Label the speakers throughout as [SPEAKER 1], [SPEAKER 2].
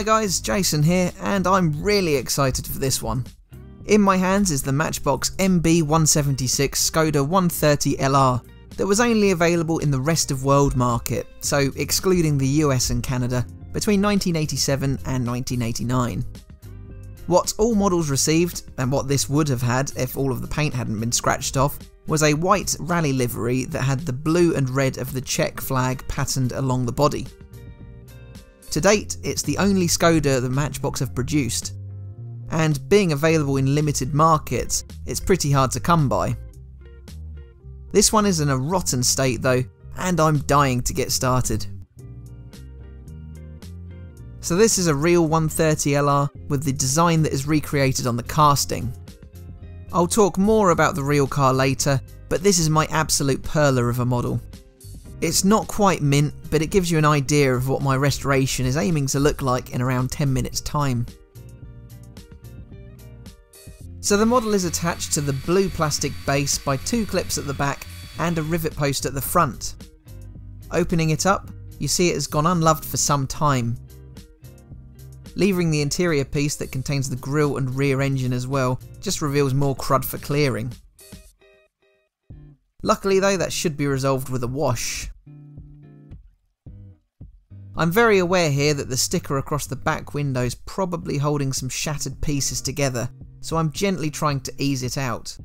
[SPEAKER 1] Hi guys, Jason here, and I'm really excited for this one. In my hands is the Matchbox MB176 Skoda 130LR that was only available in the rest of world market, so excluding the US and Canada, between 1987 and 1989. What all models received, and what this would have had if all of the paint hadn't been scratched off, was a white rally livery that had the blue and red of the Czech flag patterned along the body. To date, it's the only Skoda the Matchbox have produced, and being available in limited markets, it's pretty hard to come by. This one is in a rotten state though, and I'm dying to get started. So this is a real 130LR with the design that is recreated on the casting. I'll talk more about the real car later, but this is my absolute perler of a model. It's not quite mint, but it gives you an idea of what my restoration is aiming to look like in around 10 minutes time. So the model is attached to the blue plastic base by two clips at the back and a rivet post at the front. Opening it up, you see it has gone unloved for some time. Levering the interior piece that contains the grille and rear engine as well just reveals more crud for clearing. Luckily though, that should be resolved with a wash. I'm very aware here that the sticker across the back window is probably holding some shattered pieces together, so I'm gently trying to ease it out.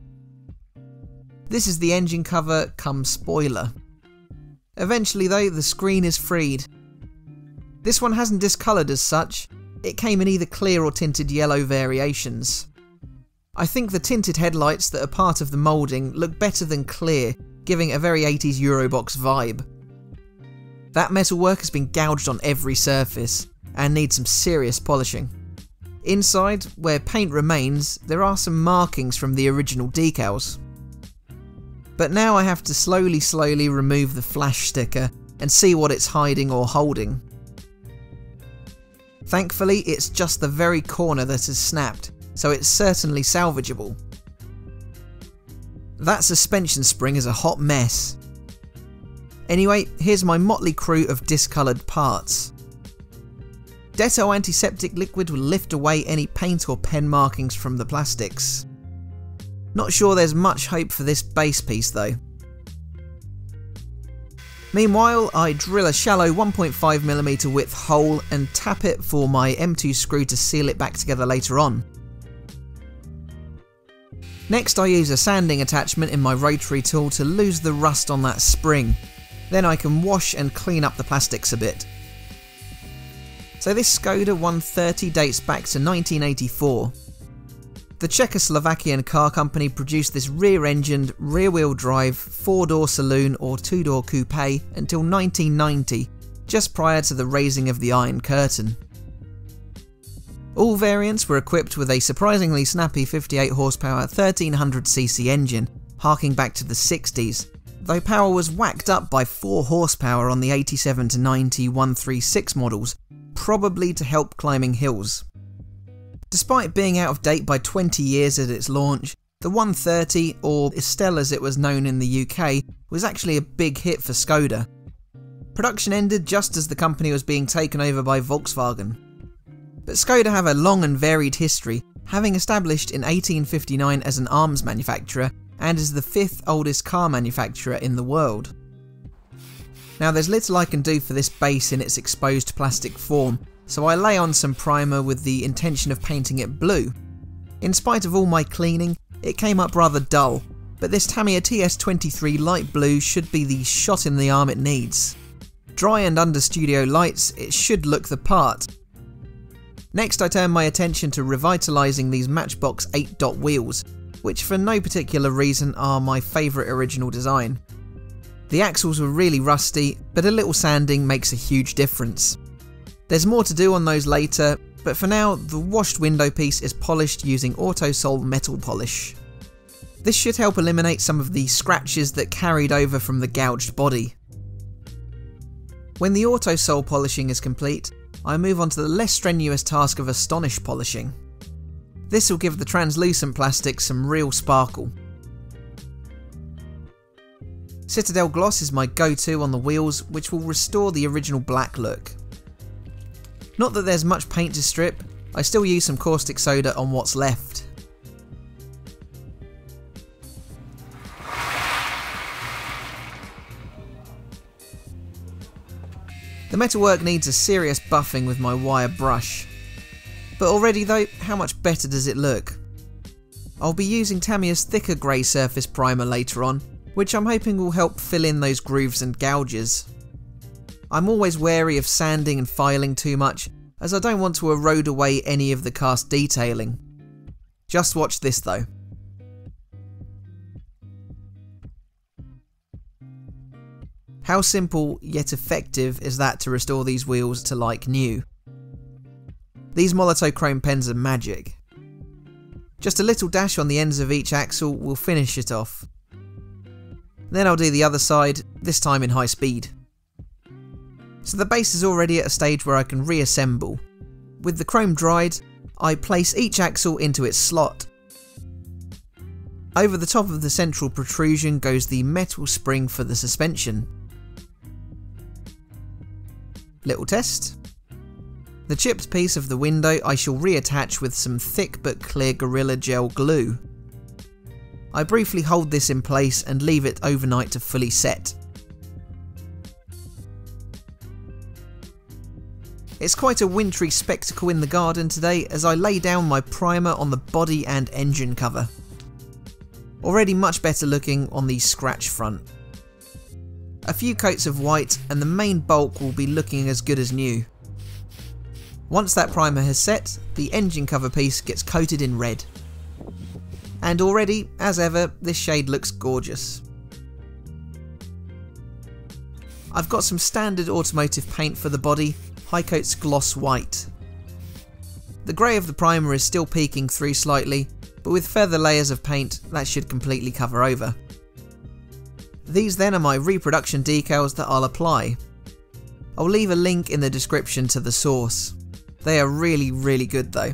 [SPEAKER 1] This is the engine cover come spoiler. Eventually though, the screen is freed. This one hasn't discoloured as such, it came in either clear or tinted yellow variations. I think the tinted headlights that are part of the moulding look better than clear, giving a very 80s Eurobox vibe. That metalwork has been gouged on every surface, and needs some serious polishing. Inside, where paint remains, there are some markings from the original decals. But now I have to slowly slowly remove the flash sticker and see what it's hiding or holding. Thankfully, it's just the very corner that has snapped, so it's certainly salvageable. That suspension spring is a hot mess. Anyway, here's my motley crew of discoloured parts. Dettol antiseptic liquid will lift away any paint or pen markings from the plastics. Not sure there's much hope for this base piece though. Meanwhile, I drill a shallow 1.5mm width hole and tap it for my M2 screw to seal it back together later on. Next I use a sanding attachment in my rotary tool to lose the rust on that spring. Then I can wash and clean up the plastics a bit. So this Skoda 130 dates back to 1984. The Czechoslovakian car company produced this rear-engined, rear-wheel drive, four-door saloon or two-door coupe until 1990, just prior to the raising of the Iron Curtain. All variants were equipped with a surprisingly snappy 58 horsepower 1300cc engine, harking back to the 60s, though power was whacked up by 4 horsepower on the 87 to 90 136 models, probably to help climbing hills. Despite being out of date by 20 years at its launch, the 130, or Estelle as it was known in the UK, was actually a big hit for Skoda. Production ended just as the company was being taken over by Volkswagen. But Skoda have a long and varied history, having established in 1859 as an arms manufacturer and is the fifth oldest car manufacturer in the world. Now there's little I can do for this base in its exposed plastic form, so I lay on some primer with the intention of painting it blue. In spite of all my cleaning, it came up rather dull, but this Tamiya TS23 light blue should be the shot in the arm it needs. Dry and under studio lights, it should look the part, Next I turn my attention to revitalising these Matchbox 8 dot wheels, which for no particular reason are my favourite original design. The axles were really rusty, but a little sanding makes a huge difference. There's more to do on those later, but for now the washed window piece is polished using Autosol metal polish. This should help eliminate some of the scratches that carried over from the gouged body. When the Autosol polishing is complete, I move on to the less strenuous task of Astonish polishing. This will give the translucent plastic some real sparkle. Citadel Gloss is my go-to on the wheels, which will restore the original black look. Not that there's much paint to strip, I still use some caustic soda on what's left. Metalwork needs a serious buffing with my wire brush. But already though, how much better does it look? I'll be using Tamiya's thicker grey surface primer later on, which I'm hoping will help fill in those grooves and gouges. I'm always wary of sanding and filing too much, as I don't want to erode away any of the cast detailing. Just watch this though. How simple yet effective is that to restore these wheels to like new? These Molotow chrome pens are magic. Just a little dash on the ends of each axle will finish it off. Then I'll do the other side, this time in high speed. So the base is already at a stage where I can reassemble. With the chrome dried, I place each axle into its slot. Over the top of the central protrusion goes the metal spring for the suspension. Little test. The chipped piece of the window I shall reattach with some thick but clear Gorilla Gel glue. I briefly hold this in place and leave it overnight to fully set. It's quite a wintry spectacle in the garden today as I lay down my primer on the body and engine cover. Already much better looking on the scratch front. A few coats of white and the main bulk will be looking as good as new. Once that primer has set, the engine cover piece gets coated in red. And already, as ever, this shade looks gorgeous. I've got some standard automotive paint for the body, Hycote's Gloss White. The grey of the primer is still peeking through slightly, but with further layers of paint that should completely cover over. These then are my reproduction decals that I'll apply. I'll leave a link in the description to the source. They are really, really good though.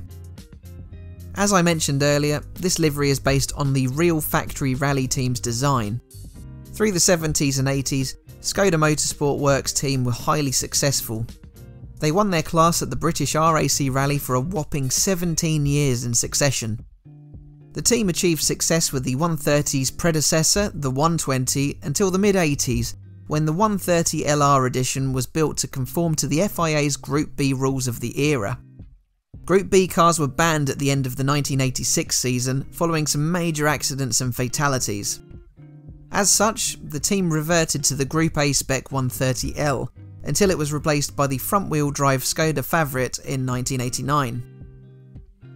[SPEAKER 1] As I mentioned earlier, this livery is based on the real factory rally team's design. Through the 70s and 80s, Skoda Motorsport Works team were highly successful. They won their class at the British RAC Rally for a whopping 17 years in succession. The team achieved success with the 130's predecessor, the 120, until the mid 80s, when the 130 LR edition was built to conform to the FIA's Group B rules of the era. Group B cars were banned at the end of the 1986 season following some major accidents and fatalities. As such, the team reverted to the Group A spec 130L until it was replaced by the front wheel drive Skoda Favorit in 1989.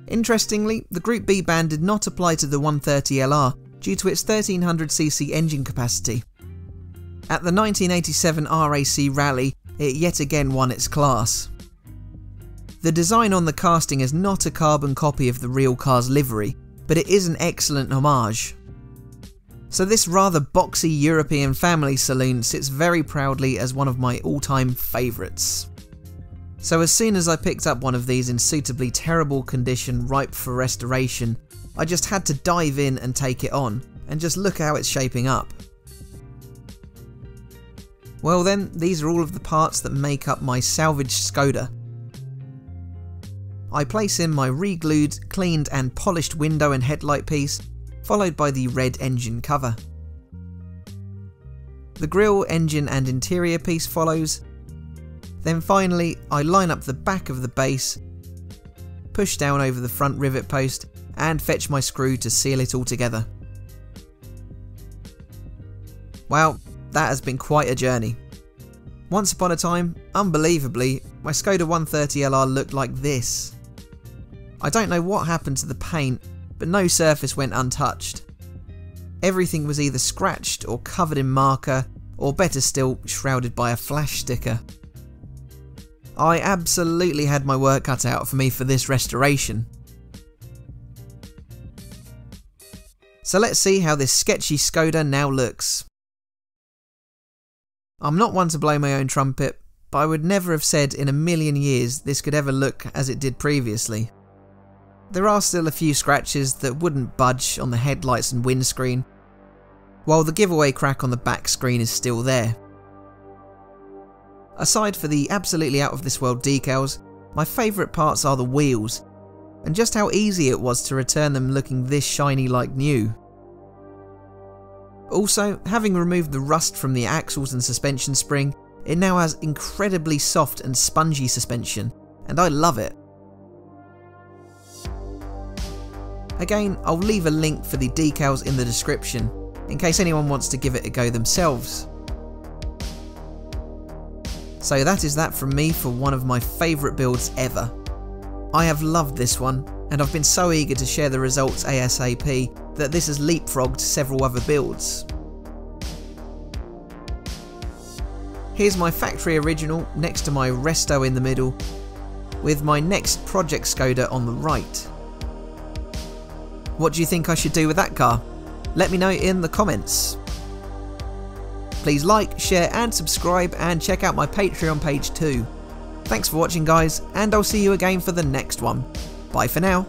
[SPEAKER 1] Interestingly, the Group B ban did not apply to the 130LR due to its 1300cc engine capacity. At the 1987 RAC Rally, it yet again won its class. The design on the casting is not a carbon copy of the real car's livery, but it is an excellent homage. So this rather boxy European family saloon sits very proudly as one of my all-time favourites. So as soon as I picked up one of these in suitably terrible condition ripe for restoration, I just had to dive in and take it on, and just look how it's shaping up. Well then, these are all of the parts that make up my salvaged Skoda. I place in my re-glued, cleaned and polished window and headlight piece, followed by the red engine cover. The grille, engine and interior piece follows, then finally, I line up the back of the base, push down over the front rivet post, and fetch my screw to seal it all together. Well, that has been quite a journey. Once upon a time, unbelievably, my Skoda 130LR looked like this. I don't know what happened to the paint, but no surface went untouched. Everything was either scratched or covered in marker, or better still, shrouded by a flash sticker. I absolutely had my work cut out for me for this restoration. So let's see how this sketchy Skoda now looks. I'm not one to blow my own trumpet, but I would never have said in a million years this could ever look as it did previously. There are still a few scratches that wouldn't budge on the headlights and windscreen, while the giveaway crack on the back screen is still there. Aside for the absolutely out of this world decals, my favourite parts are the wheels, and just how easy it was to return them looking this shiny like new. Also, having removed the rust from the axles and suspension spring, it now has incredibly soft and spongy suspension, and I love it. Again, I'll leave a link for the decals in the description, in case anyone wants to give it a go themselves. So that is that from me for one of my favourite builds ever. I have loved this one, and I've been so eager to share the results ASAP that this has leapfrogged several other builds. Here's my factory original next to my Resto in the middle, with my next project Skoda on the right. What do you think I should do with that car? Let me know in the comments. Please like, share and subscribe and check out my Patreon page too. Thanks for watching guys and I'll see you again for the next one. Bye for now.